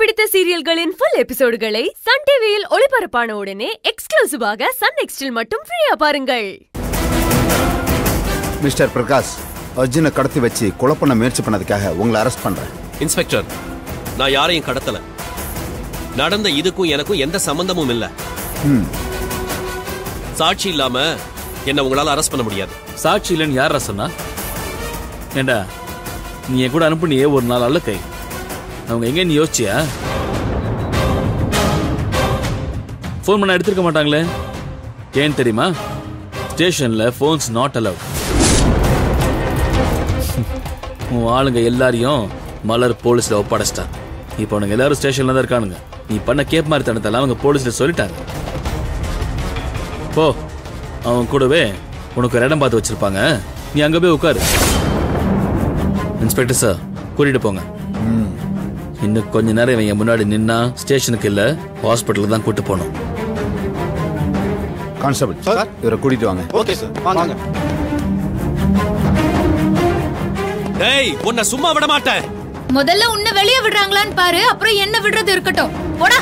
பிடித்த சீரியல்களின் full எபிசோடுகளை Sun டிவியில் ஒளிபரப்பான உடனே எக்ஸ்க்ளூசிவாக சன் நெக்ஸ்டில் மட்டும் ஃப்ரீயா பாருங்கள். மிஸ்டர் பிரகாஷ் அர்ஜுனை கடத்தி வச்சு கொலை பண்ண முயற்சி பண்ணதுக்காக உங்களை அரெஸ்ட் பண்றேன். இன்ஸ்பெக்டர் நான் யாரையும் கடத்தல. நடந்த இதுக்கும் எனக்கும் எந்த சம்பந்தமும் இல்ல. சாட்சி இல்லாம என்ன உங்களால அரெஸ்ட் பண்ண முடியாது. சாட்சி இல்லைன்னு யாரா சொன்னா? ஏண்டா நீ என் கூட அனுப்புனியே ஒரு நாள் அல்ல கை. அவங்க எங்கேன்னு யோசிச்சியா? ஃபோன் பண்ண எடுத்திருக்க மாட்டாங்களே? ஏன் தெரியுமா? ஸ்டேஷன்ல ஃபோன்ஸ் நாட் அலவுட் உன் ஆளுங்க எல்லாரையும் மலர் போலீஸ்ல ஒப்படைச்சிட்டான் இப்போ அவனுங்க எல்லாரும் ஸ்டேஷன்ல தான் இருக்கானுங்க. நீ பண்ண கேப் மாதிரி தனத்தெல்லாம் அவங்க போலீஸ்ல சொல்லிட்டாங்க. போ. அவன் கூடவே உனக்கு ஒரு இடம் பார்த்து வச்சிருப்பாங்க. நீ அங்க போய் உட்காரு. இன்ஸ்பெக்டர் சார் கூட்டிட்டு போங்க. இன்னும் கொஞ்ச நேரம் இவன் என் முன்னாடி நின்னா ஸ்டேஷனுக்கு இல்ல ஹாஸ்பிட்டலுக்கு தான் கூட்டு போகணும். கான்ஸ்டபிள் இவரை கூட்டிட்டு வாங்க. ஓகே சார் வாங்க. டேய் உன்னை சும்மா விட மாட்டேன். முதல்ல உன்னை வெளியே விடுறாங்களான்னு பாரு அப்புறம் என்ன விடுறது இருக்கட்டும். போடா.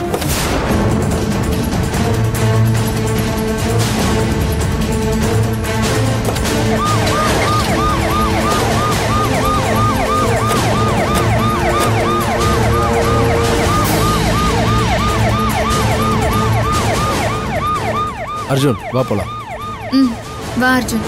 அர்ஜுன் வா போலாம். ம் வா அர்ஜுன்.